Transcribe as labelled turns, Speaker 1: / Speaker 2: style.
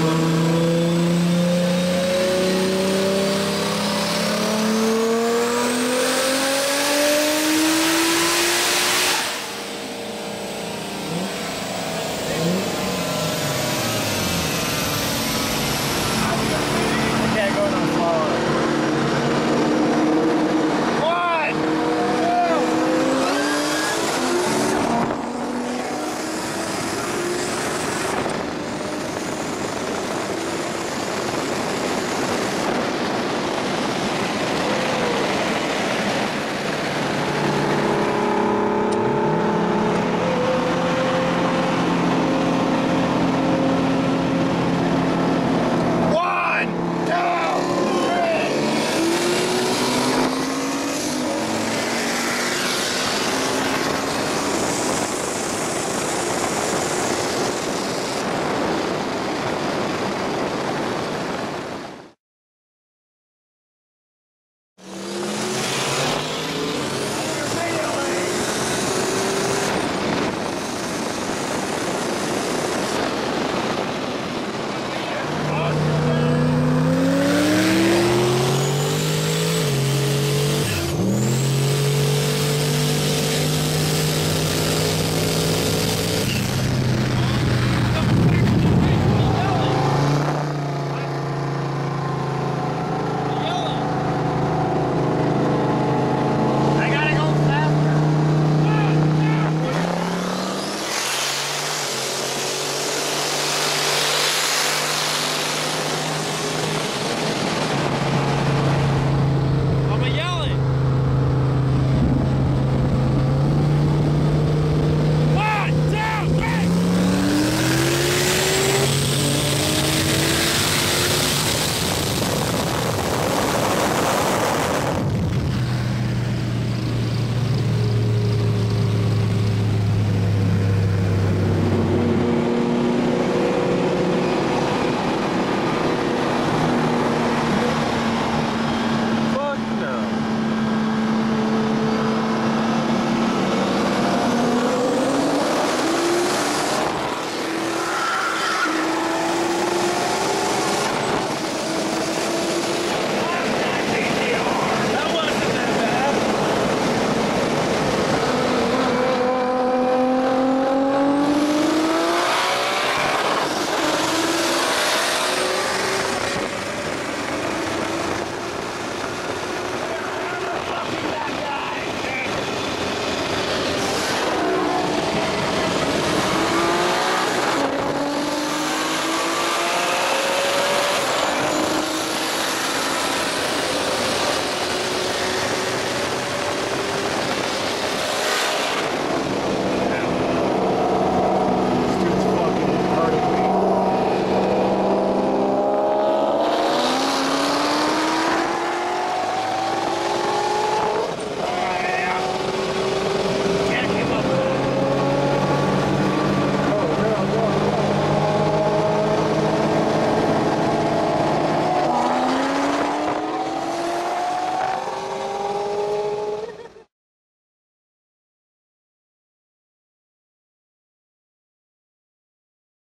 Speaker 1: Oh.